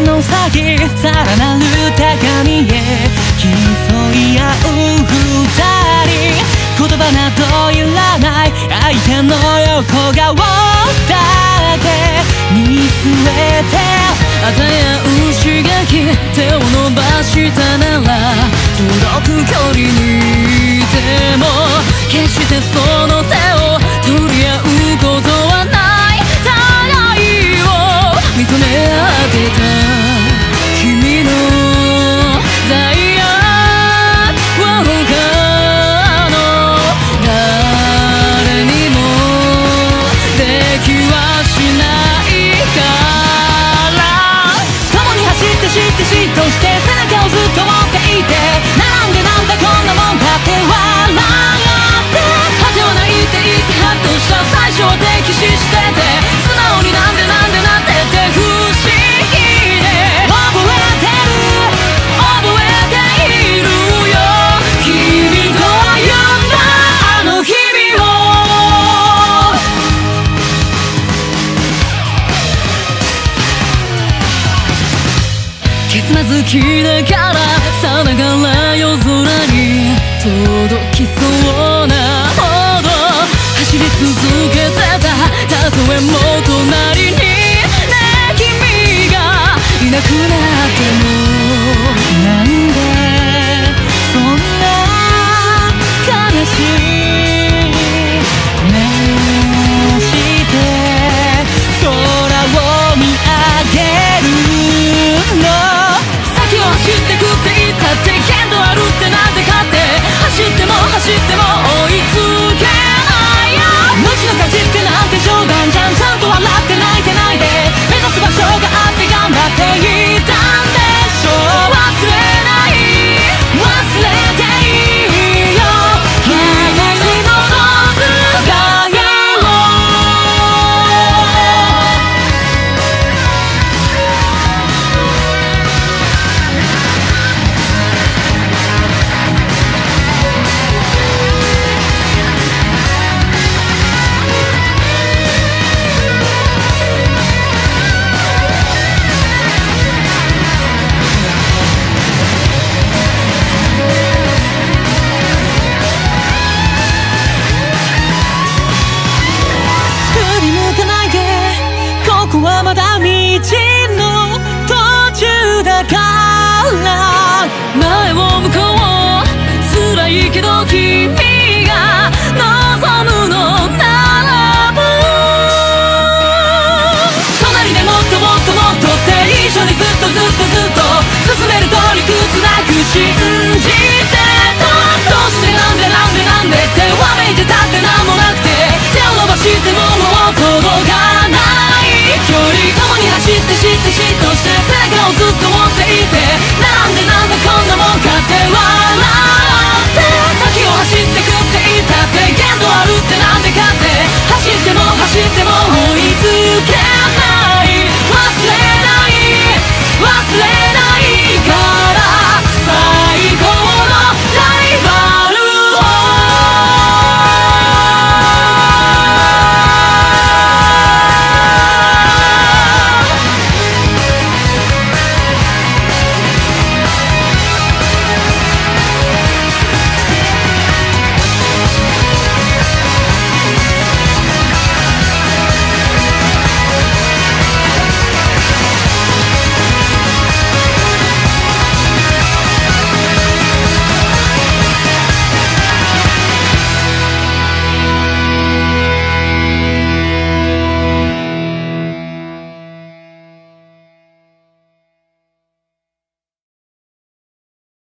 の先さらなる高みへ競い合う二人。言葉などいらない相手の横顔だけ見据えて鮮やう刺激手を伸ばした。なら届く距離にいても決してその手好きだからさながら夜空に届きそうなほど走り続けてたたとえもう隣にね君がいなくなってもだ道の途中だから前を向こう辛いけど君が望むのならば隣でもっともっともっとって一緒にずっとずっとずっと進めると理屈なく信じてたどうしてなんでなんでなんでってわめいてたってなんでしても